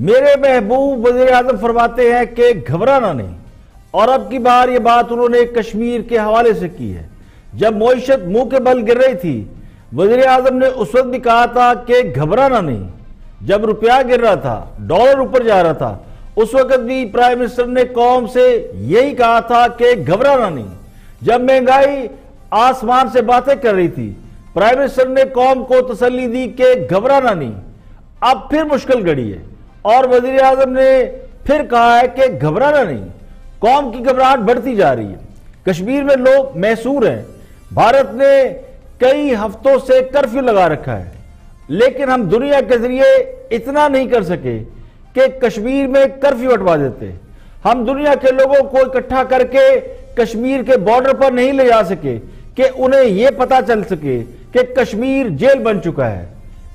मेरे महबूब वज़ीर आज़म फरमाते हैं कि घबराना नहीं। और अब की बार ये बात उन्होंने कश्मीर के हवाले से की है। जब मीशत मुँह के बल गिर रही थी वज़ीर आज़म ने उस वक्त भी कहा था कि घबराना नहीं। जब रुपया गिर रहा था, डॉलर ऊपर जा रहा था, उस वक्त भी प्राइम मिनिस्टर ने कौम से यही कहा था कि घबराना नहीं। जब महँगाई आसमान से बातें कर रही थी, प्राइम मिनिस्टर ने कौम को तसली दी कि घबराना नहीं। अब फिर मुश्किल घड़ी है। और वज़ीर आज़म ने फिर कहा है कि घबराना नहीं, कौम की घबराहट बढ़ती जा रही है। कश्मीर में लोग मैसूर हैं। भारत ने कई हफ्तों से कर्फ्यू लगा रखा है। लेकिन हम दुनिया के ज़रिए इतना नहीं कर सके कि कश्मीर में कर्फ्यू हटवा देते। हम दुनिया के लोगों को इकट्ठा करके कश्मीर के बॉर्डर पर नहीं ले जा सके कि उन्हें यह पता चल सके कि कश्मीर जेल बन चुका है।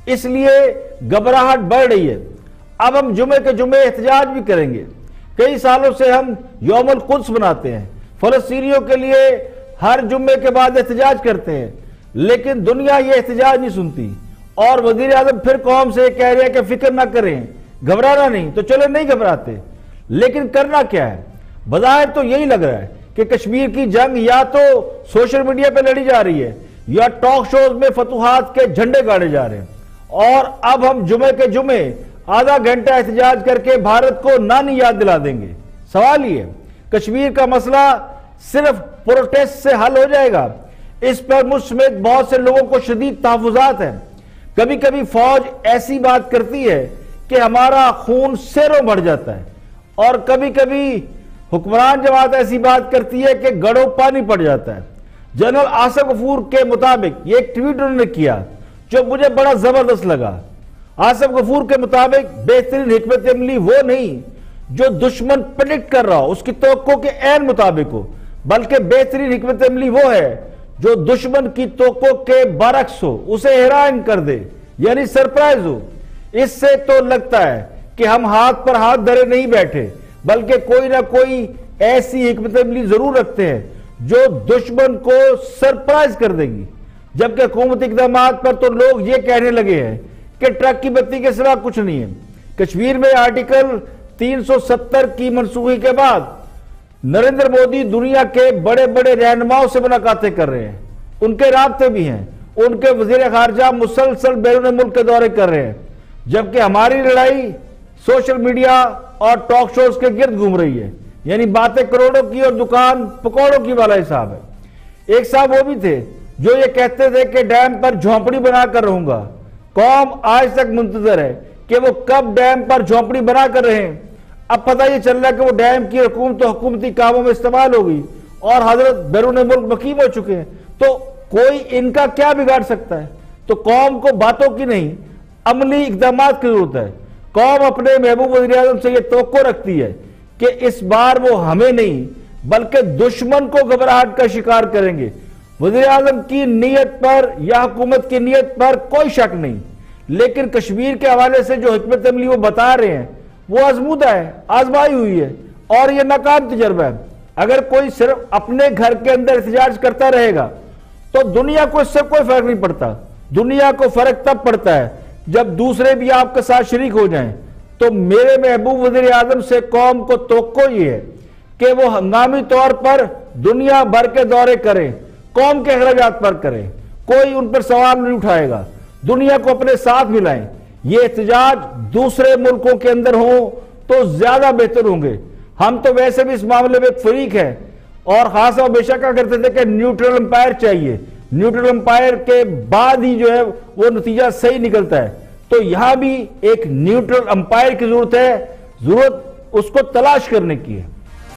इसलिए घबराहट बढ़ रही है। अब हम जुमे के जुमे एहतजाज भी करेंगे। कई सालों से हम योमल कुद्स बनाते हैं। फलस्तीनियों के लिए हर जुम्मे के बाद एहतजाज करते हैं। लेकिन दुनिया ये एहतजाज नहीं सुनती। और वज़ीर आज़म फिर कौम से कह रहे हैं कि फ़िक्र ना करें। घबराना नहीं तो चलो नहीं घबराते। लेकिन करना क्या है? बजाय तो यही लग रहा है कि कश्मीर की जंग या तो सोशल मीडिया पर लड़ी जा रही है, या टॉक शोज़ में फतुहात के झंडे गाड़े जा रहे हैं। और अब हम जुमे के जुमे आधा घंटा एहतजाज करके भारत को नानी याद दिला देंगे। सवाल ये कश्मीर का मसला सिर्फ़ प्रोटेस्ट से हल हो जाएगा। इस पर मुझ समेत बहुत से लोगों को शदीद तहफात है। कभी कभी फौज ऐसी बात करती है कि हमारा खून शेरों बढ़ जाता है। और कभी कभी हुक्मरान जमात ऐसी बात करती है कि गड़ो पानी पड़ जाता है। जनरल आसफ गफूर के मुताबिक, ये एक ट्वीट उन्होंने किया, जो मुझे बड़ा ज़बरदस्त लगा। आसफ गफूर के मुताबिक बेहतरीन हमत अमली वो नहीं जो दुश्मन प्रिडिक्ट कर रहा हो, उसकी तो के एन मुताबिक हो, बल्कि बेहतरीन हमत अमली वो है जो दुश्मन की तो के बरक्स हो, उसे हैरान कर दे, यानी सरप्राइज़ हो। इससे तो लगता है कि हम हाथ पर हाथ धरे नहीं बैठे, बल्कि कोई ना कोई ऐसी हमत अमली ज़रूर रखते हैं जो दुश्मन को सरप्राइज़ कर देगी। जबकि हुकूमत इकदाम पर तो लोग ये कहने लगे हैं कि ट्रक की बत्ती के सिवा कुछ नहीं है। कश्मीर में आर्टिकल 370 की मनसूखी के बाद नरेंद्र मोदी दुनिया के बड़े बड़े रहनुमाओं से मुलाकातें कर रहे हैं। उनके रबते भी हैं। उनके वज़ीर खारजा मुसलसल बैरून मुल्क के दौरे कर रहे हैं। जबकि हमारी लड़ाई सोशल मीडिया और टॉक शोज़ के गिर्द घूम रही है। यानी बातें करोड़ों की और दुकान पकौड़ों की वाला हिसाब है। एक साहब वो भी थे, जो ये कहते थे कि डैम पर झोंपड़ी बनाकर रहूँगा। कौम आज तक मुंतजर है कि वो कब डैम पर झोंपड़ी बना कर रहे। हैं अब पता ये चल रहा है कि वो डैम की हुकूमत तो हुकूमती कामों में इस्तेमाल होगी और हज़रत बैरून मुल्क मकीम हो चुके हैं। तो कोई इनका क्या बिगाड़ सकता है? तो कौम को बातों की नहीं, अमली इकदाम की ज़रूरत है। कौम अपने महबूब वजी अजम से यह तो रखती है कि इस बार वो हमें नहीं, बल्कि दुश्मन को घबराहट का शिकार करेंगे। वजी अजम की नीयत पर या हुकूमत की नीयत पर कोई शक नहीं। लेकिन कश्मीर के हवाले से जो हमत अमली वो बता रहे हैं, वो आजमूदा है, आजमाई हुई है, और यह नाकाम तजर्बा है। अगर कोई सिर्फ़ अपने घर के अंदर एहतजाज करता रहेगा तो दुनिया को इससे कोई फ़र्क नहीं पड़ता। दुनिया को फ़र्क तब पड़ता है जब दूसरे भी आपके साथ शरीक हो जाएँ। तो मेरे महबूब वज़ीर आज़म से कौम को तो ये है कि वो हंगामी तौर पर दुनिया भर के दौरे करें। कौम के अखराज पर करें। कोई उन पर सवाल नहीं उठाएगा। दुनिया को अपने साथ मिलाएँ ये एहतजाज दूसरे मुल्कों के अंदर हो तो ज़्यादा बेहतर होंगे। हम तो वैसे भी इस मामले में फरीक है और खास हमेशा क्या करते थे कि न्यूट्रल अंपायर चाहिए। न्यूट्रल अंपायर के बाद ही जो है वो नतीजा सही निकलता है। तो यहाँ भी एक न्यूट्रल अंपायर की ज़रूरत है। ज़रूरत उसको तलाश करने की है।